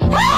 Ah!